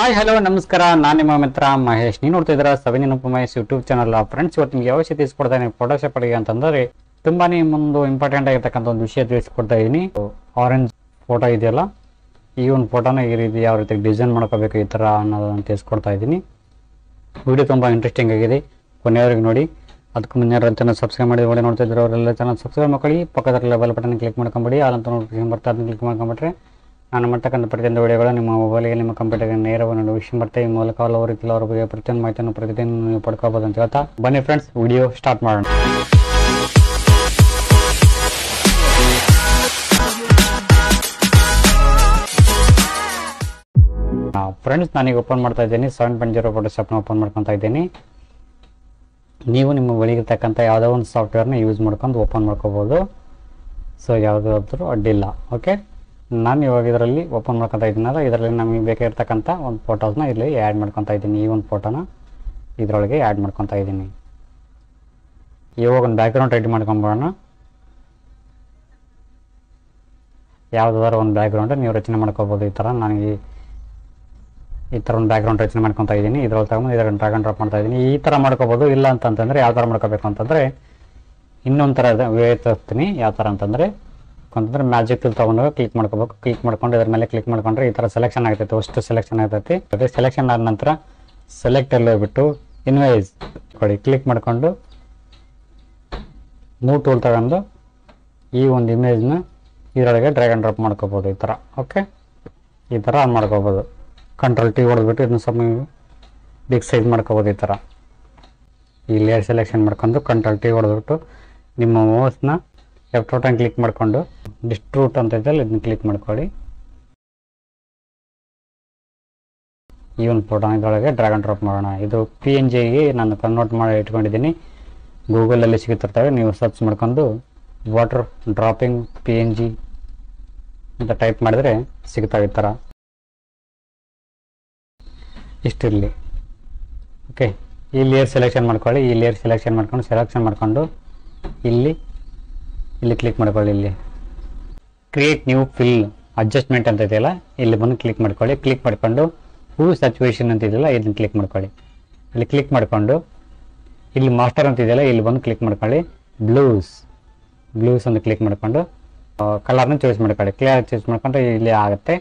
Hi hello ನಮಸ್ಕಾರ. ನಾನು ನಿಮ್ಮ ಮಿತ್ರ ಮಹೇಶ್. ನೀವು ನೋಡ್ತಾ ಇದ್ದೀರಾ ಸೆವೆನ್ ಉಪ ಮಹೇಶ್ ಯೂಟ್ಯೂಬ್ ಚಾನಲ್ ಫ್ರೆಂಡ್ಸ್ ಇವತ್ತು ನಿಮಗೆ ಯಾವ ವಿಷಯ ಇದ್ದೀನಿ? ಫೋಟೋಶಾಪ್ ಅಡಿಗೆ ಅಂತಂದ್ರೆ, ತುಂಬಾನೇ ಒಂದು ಇಂಪಾರ್ಟೆಂಟ್ ಆಗಿರ್ತಕ್ಕಂಥ ಒಂದು ವಿಷಯ ತಿಳಿಸ್ಕೊಡ್ತಾ ಇದ್ದೀನಿ. ಆರೆಂಜ್ ಫೋಟೋ ಇದೆಯಲ್ಲ? ಈ ಒಂದು ಫೋಟೋನ ಈ ರೀತಿ ಯಾವ ರೀತಿ ಡಿಸೈನ್ ಮಾಡ್ಕೋಬೇಕು ಈ ಥರ ಅನ್ನೋದನ್ನು ತಿಳಿಸ್ಕೊಡ್ತಾ ಇದ್ದೀನಿ. ವಿಡಿಯೋ ತುಂಬ ಇಂಟ್ರೆಸ್ಟಿಂಗ್ ಆಗಿದೆ. ಕೊನೆಯವರೆಗೆ ನೋಡಿ. ಅದಕ್ಕೂ ಮುನ್ನ ಚಾನಲ್ ಸಬ್ಸ್ಕ್ರೈಬ್ ಮಾಡಿ ಒಳ್ಳೆ ನೋಡ್ತಾ ಇದ್ರು ಅವರೆಲ್ಲ ಚೆನ್ನಾಗಿ ಸಬ್ಸ್ಕ್ರೈಬ್ ಮಾಡ್ಕೊಳ್ಳಿ. ಪಕ್ಕದಲ್ಲಿ ಬೆಲ್ ಬಟನ್ ಕ್ಲಿಕ್ ಮಾಡ್ಕೊಂಬಿಡಿ. ಅಲ್ಲಂತ ನೋಟಿಫಿಕೇಶನ್ ಬರ್ತಾ ಅದನ್ನು ಕ್ಲಿಕ್ ಮಾಡ್ಕೊಂಬಿಟ್ರೆ ನಾನು ಮಾಡ್ತಕ್ಕಂಥ ಪ್ರತಿಯೊಂದು ವಿಡಿಯೋಗಳು ನಿಮ್ಮ ಮೊಬೈಲಿಗೆ, ನಿಮ್ಮ ಕಂಪ್ಯೂಟರ್ಗೆ ನೇರವಾಗಿ ವೀಕ್ಷಣೆ ಮಾಡ್ತಾ ಈ ಮೂಲಕ ಹಲವು ರೀತಿಯಲ್ಲಿ ಅವ್ರ ಬಗ್ಗೆ ಪ್ರತಿಯೊಂದು ಮಾಹಿತಿಯನ್ನು ಪ್ರತಿದಿನ ನೀವು ಪಡ್ಕೋಬೋದು ಅಂತ ಹೇಳ್ತಾ. ಬನ್ನಿ ಫ್ರೆಂಡ್ಸ್ ವಿಡಿಯೋ ಸ್ಟಾರ್ಟ್ ಮಾಡೋಣ. ಫ್ರೆಂಡ್ಸ್ ನಾನೀಗ ಓಪನ್ ಮಾಡ್ತಾ ಇದ್ದೀನಿ. ಸೆವೆನ್ ಪಾಯಿಂಟ್ ಜೀರೋ ಫೋಟೋಶಾಪ್ನ ಓಪನ್ ಮಾಡ್ಕೊತಾ ಇದ್ದೀನಿ. ನೀವು ನಿಮ್ಮ ಬಳಿಗಿರ್ತಕ್ಕಂಥ ಯಾವುದೋ ಒಂದು ಸಾಫ್ಟ್ವೇರ್ನ ಯೂಸ್ ಮಾಡ್ಕೊಂಡು ಓಪನ್ ಮಾಡ್ಕೋಬೋದು. ಸೊ ಯಾವುದಾದ್ರೂ ಅಡ್ಡಿಲ್ಲ ಓಕೆ ನಾನು ಇವಾಗ ಇದರಲ್ಲಿ ಓಪನ್ ಮಾಡ್ಕೊತಾ ಇದ್ದೀನಲ್ಲ ಇದರಲ್ಲಿ ನಮಗೆ ಬೇಕಾಗಿರ್ತಕ್ಕಂಥ ಒಂದು ಫೋಟೋಸ್ನ ಇಲ್ಲಿ ಆ್ಯಡ್ ಮಾಡ್ಕೊತಾ ಇದ್ದೀನಿ. ಈ ಒಂದು ಫೋಟೋನ ಇದರೊಳಗೆ ಆ್ಯಡ್ ಮಾಡ್ಕೊತಾ ಇದ್ದೀನಿ. ಇವಾಗ ಒಂದು ಬ್ಯಾಕ್ಗ್ರೌಂಡ್ ರೆಡಿ ಮಾಡ್ಕೊಂಬೋಣ ಯಾವುದಾದ್ರು ಒಂದು ಬ್ಯಾಕ್ಗ್ರೌಂಡ್ ನೀವು ರಚನೆ ಮಾಡ್ಕೋಬೋದು ಈ ಥರ. ನನಗೆ ಈ ಥರ ಒಂದು ಬ್ಯಾಕ್ಗ್ರೌಂಡ್ ರಚನೆ ಮಾಡ್ಕೊತಾ ಇದ್ದೀನಿ. ಇದ್ರೊಳಗೆ ತಗೊಂಡು ಇದರ ಡ್ರಾಗನ್ ಡ್ರಾಪ್ ಮಾಡ್ತಾ ಇದ್ದೀನಿ. ಈ ಥರ ಮಾಡ್ಕೋಬೋದು. ಇಲ್ಲ ಅಂತಂತಂದರೆ ಯಾವ ಥರ ಮಾಡ್ಕೋಬೇಕು ಅಂತಂದರೆ ಇನ್ನೊಂದು ಥರ ವೇ ತರ್ತೀನಿ. ಯಾವ ಥರ ಅಂತಂದರೆ ಅಂತಂದ್ರೆ ಮ್ಯಾಜಿಕ್ ಟೂಲ್ ತೊಗೊಂಡು ಕ್ಲಿಕ್ ಮಾಡ್ಕೋಬೇಕು. ಕ್ಲಿಕ್ ಮಾಡ್ಕೊಂಡು ಇದ್ರ ಮೇಲೆ ಕ್ಲಿಕ್ ಮಾಡ್ಕೊಂಡ್ರೆ ಈ ಥರ ಸೆಲೆಕ್ಷನ್ ಆಗ್ತೈತೆ. ಅಷ್ಟು ಸೆಲೆಕ್ಷನ್ ಆಗ್ತೈತಿ. ಅದೇ ಸೆಲೆಕ್ಷನ್ ಆದ ನಂತರ ಸೆಲೆಕ್ಟ್ ಅಲ್ಲಿ ಹೋಗ್ಬಿಟ್ಟು ಇನ್ವೈಸ್ ಕೊಡಿ. ಕ್ಲಿಕ್ ಮಾಡ್ಕೊಂಡು ಮೂವ್ ಟೂಲ್ ತಗೊಂಡು ಈ ಒಂದು ಇಮೇಜ್ನ ಇದರೊಳಗೆ ಡ್ರ್ಯಾಗನ್ ಡ್ರಾಪ್ ಮಾಡ್ಕೋಬೋದು ಈ ಥರ ಓಕೆ ಈ ಥರ ಆನ್ ಮಾಡ್ಕೋಬೋದು. ಕಂಟ್ರೋಲ್ ಟಿ ಹೊಡೆದ್ಬಿಟ್ಟು ಇದನ್ನ ಸ್ವಲ್ಪ ಬಿಗ್ ಸೈಜ್ ಮಾಡ್ಕೋಬೋದು ಈ ಥರ ಈ ಲೇಯರ್ ಸೆಲೆಕ್ಷನ್ ಮಾಡ್ಕೊಂಡು ಕಂಟ್ರೋಲ್ ಟಿ ಹೊಡೆದ್ಬಿಟ್ಟು ನಿಮ್ಮ ಮೌಸ್ನ ಲೆಫ್ಟ್ ಟೋಟನ್ ಕ್ಲಿಕ್ ಮಾಡಿಕೊಂಡು ಡಿಸ್ಟ್ರೂಟ್ ಅಂತ ಇದ್ದಲ್ಲಿ ಇದನ್ನ ಕ್ಲಿಕ್ ಮಾಡ್ಕೊಳ್ಳಿ. ಈ ಒಂದು ಫೋಟೋನ ಇದರೊಳಗೆ ಡ್ರ್ಯಾಗ್ ಆ್ಯಂಡ್ ಡ್ರಾಪ್ ಮಾಡೋಣ. ಇದು ಪಿ ಎನ್ ಜಿಗೆ ನಾನು ಕನ್ವರ್ಟ್ ಮಾಡಿ ಇಟ್ಕೊಂಡಿದ್ದೀನಿ. ಗೂಗಲಲ್ಲಿ ಸಿಗುತ್ತಿರ್ತವೆ. ನೀವು ಸರ್ಚ್ ಮಾಡ್ಕೊಂಡು water dropping P N G ಅಂತ ಟೈಪ್ ಮಾಡಿದರೆ ಸಿಗ್ತವೆ ಈ ಥರ ಇಷ್ಟಿರಲಿ ಓಕೆ ಈ ಲೇಯರ್ ಸೆಲೆಕ್ಷನ್ ಮಾಡ್ಕೊಳ್ಳಿ. ಈ ಲೇಯರ್ ಸೆಲೆಕ್ಷನ್ ಮಾಡ್ಕೊಂಡು ಸೆಲೆಕ್ಷನ್ ಮಾಡಿಕೊಂಡು, ಇಲ್ಲಿ ಇಲ್ಲಿ ಕ್ಲಿಕ್ ಮಾಡ್ಕೊಳ್ಳಿ ಇಲ್ಲಿ. ಕ್ರಿಯೇಟ್ ನ್ಯೂ ಫಿಲ್ ಅಡ್ಜಸ್ಟ್ಮೆಂಟ್ ಅಂತ ಇದೆಯಲ್ಲ, ಇಲ್ಲಿ ಬಂದು ಕ್ಲಿಕ್ ಮಾಡ್ಕೊಳ್ಳಿ. ಕ್ಲಿಕ್ ಮಾಡಿಕೊಂಡು ಹೂ ಸಚುವೇಶನ್ ಅಂತ ಇದೆಯಲ್ಲ, ಇದನ್ನು ಕ್ಲಿಕ್ ಮಾಡ್ಕೊಳ್ಳಿ. ಇಲ್ಲಿ ಕ್ಲಿಕ್ ಮಾಡಿಕೊಂಡು ಇಲ್ಲಿ ಮಾಸ್ಟರ್ ಅಂತ ಇದೆಯಲ್ಲ, ಇಲ್ಲಿ ಬಂದು ಕ್ಲಿಕ್ ಮಾಡ್ಕೊಳ್ಳಿ. ಬ್ಲೂಸ್ ಬ್ಲೂಸ್ ಅಂತ ಕ್ಲಿಕ್ ಮಾಡಿಕೊಂಡು ಕಲರ್ನ ಚೂಸ್ ಮಾಡ್ಕೊಳ್ಳಿ. ಕ್ಲಿಯರ್ ಚೂಸ್ ಮಾಡ್ಕೊಂಡ್ರೆ ಇಲ್ಲಿ ಆಗುತ್ತೆ.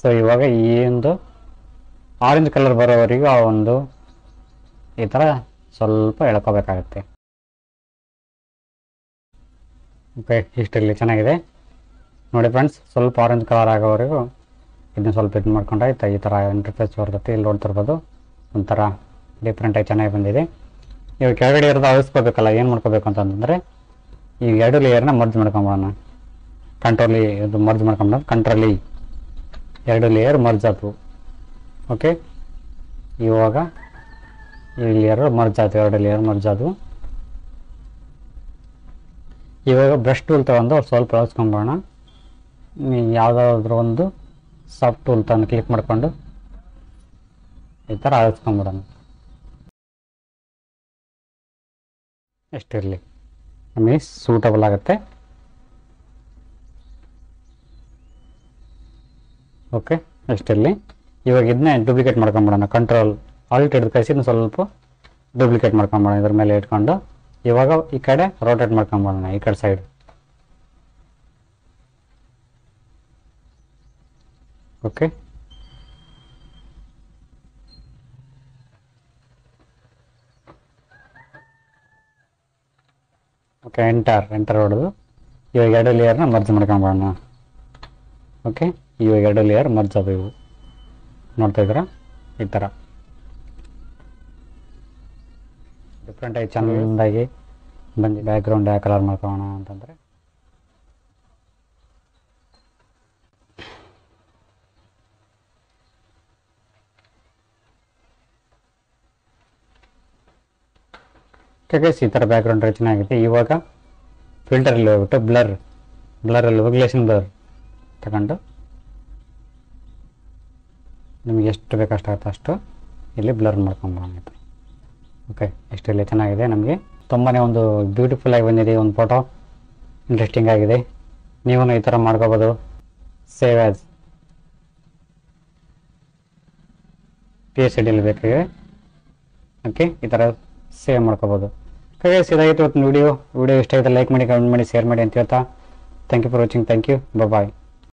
ಸೊ ಇವಾಗ ಈ ಒಂದು ಆರೆಂಜ್ ಕಲರ್ ಬರೋವರೆಗೂ ಆ ಒಂದು ಈ ಥರ ಸ್ವಲ್ಪ ಎಳ್ಕೋಬೇಕಾಗತ್ತೆ. ಓಕೆ ಇಷ್ಟಿರಲಿ ಚೆನ್ನಾಗಿದೆ. ನೋಡಿ ಫ್ರೆಂಡ್ಸ್ ಸ್ವಲ್ಪ ಆರೆಂಜ್ ಕಲರ್ ಆಗೋವರೆಗೂ ಇದನ್ನ ಸ್ವಲ್ಪ ಇದು ಮಾಡ್ಕೊಂಡ್ರೆ ಆಯ್ತಾ? ಈ ಥರ ಇಂಟರ್ಫೇಸ್ ಬರ್ತೈತಿ ಇಲ್ಲಿ ನೋಡ್ತಿರ್ಬೋದು. ಒಂಥರ ಡಿಫ್ರೆಂಟಾಗಿ ಚೆನ್ನಾಗಿ ಬಂದಿದೆ. ಇವಾಗ ಕೆಳಗಡೆ ಇರೋದು ಅಳಿಸ್ಕೋಬೇಕಲ್ಲ, ಏನು ಮಾಡ್ಕೋಬೇಕು ಅಂತಂದರೆ, ಈ ಎರಡು ಲೇಯರ್ನ ಮರ್ಜ್ ಮಾಡ್ಕೊಂಬೋಣ ಕಂಟ್ರೋಲಿ ಇದು ಮರ್ಜ್ ಮಾಡ್ಕೊಂಬಿಡೋಣ ಕಂಟ್ರೋಲಿ ಇ ಎರಡು ಲೇಯರ್ ಮರ್ಜ್ ಆದವು. ಓಕೆ ಇವಾಗ ಈ ಲೇಯರ್ ಮರ್ಜ್ ಆದವು ಎರಡು ಲೇಯರ್ ಮರ್ಜ್ ಆದವು. ಇವಾಗ ಬ್ರಷ್ ಟೂಲ್ ತಗೊಂಡು ಸ್ವಲ್ಪ ಅಳಿಸ್ಕೊಂಬೋಣ ನೀವು ಯಾವುದಾದ್ರೂ ಒಂದು ಸಾಫ್ಟ್ ಟೂಲ್ ತಂದು ಕ್ಲಿಕ್ ಮಾಡಿಕೊಂಡು ಈ ಥರ ಅಳಿಸ್ಕೊಂಬಿಡೋಣ ಎಷ್ಟಿರಲಿ? ನಮಗೆ ಸೂಟಬಲ್ ಆಗುತ್ತೆ. ಓಕೆ ಎಷ್ಟಿರಲಿ? ಇವಾಗ ಇದನ್ನೇ ಡೂಪ್ಲಿಕೇಟ್ ಮಾಡ್ಕೊಂಬಿಡೋಣ ಕಂಟ್ರೋಲ್ ಆಲ್ಟ್ ಹಿಡಿದು ಕಳಿಸಿ ಸ್ವಲ್ಪ ಡೂಪ್ಲಿಕೇಟ್ ಮಾಡ್ಕೊಂಬಿಡೋಣ ಇದ್ರ ಮೇಲೆ ಇಟ್ಕೊಂಡು ಇವಾಗ ಈ ಕಡೆ ರೋಟೇಟ್ ಮಾಡ್ಕೊಂಬೋಣ ಈ ಕಡೆ side okay okay enter enter ಹೊಡೆದು ಇವಾಗ ಎರಡು ಲೇಯರ್ನ ಮರ್ಜ್ ಮಾಡ್ಕೊಂಬೋಣ ಓಕೆ ಇವಾಗ ಎರಡು ಲೇಯರ್ ಮರ್ಜ್ ಅದು ಇವು ನೋಡ್ತಾ ಇದ್ದೀರಾ ಈ ಥರ ಡಿಫ್ರೆಂಟಾಗಿ ಚೆಂದಾಗಿ ಬಂದು ಬ್ಯಾಕ್ಗ್ರೌಂಡ್ ಯಾವ ಕಲರ್ ಮಾಡ್ಕೊಳ್ಳೋಣ ಅಂತಂದರೆ. ಈ ಥರ ಬ್ಯಾಕ್ಗ್ರೌಂಡ್ ರಚನೆ ಆಗಿದೆ ಇವಾಗ ಫಿಲ್ಟರಲ್ಲಿ ಹೋಗ್ಬಿಟ್ಟು ಬ್ಲರ್ ಬ್ಲರಲ್ಲಿ ರೆಗ್ಯುಲೇಷನ್ ಬ್ಲರ್ ತಗೊಂಡು ನಿಮಗೆ ಎಷ್ಟು ಬೇಕಷ್ಟಾಗುತ್ತೆ ಅಷ್ಟು ಇಲ್ಲಿ ಬ್ಲರ್ ಮಾಡ್ಕೊಂಬೋಣ ಓಕೆ ಎಷ್ಟೆಲ್ಲ ಚೆನ್ನಾಗಿದೆ ನಮಗೆ. ತುಂಬಾ ಒಂದು ಬ್ಯೂಟಿಫುಲ್ ಆಗಿ ಬಂದಿದೆ ಒಂದು ಫೋಟೋ ಇಂಟ್ರೆಸ್ಟಿಂಗ್ ಆಗಿದೆ. ನೀವು ಈ ಥರ ಮಾಡ್ಕೋಬೋದು. ಸೇವ್ ಆ್ಯಸ್ ಪಿ ಎಸ್ ಡಿಲಿ ಬೇಕಾಗಿದೆ. ಓಕೆ ಈ ಥರ ಸೇವ್ ಮಾಡ್ಕೋಬೋದು. ಹಾಗೆ ಇದಾಗಿತ್ತು ಇವತ್ತಿನ ವಿಡಿಯೋ ವಿಡಿಯೋ ಇಷ್ಟ ಆಯಿತು ಲೈಕ್ ಮಾಡಿ ಕಮೆಂಟ್ ಮಾಡಿ ಶೇರ್ ಮಾಡಿ ಅಂತ ಹೇಳ್ತಾ. Thank you for watching thank you bye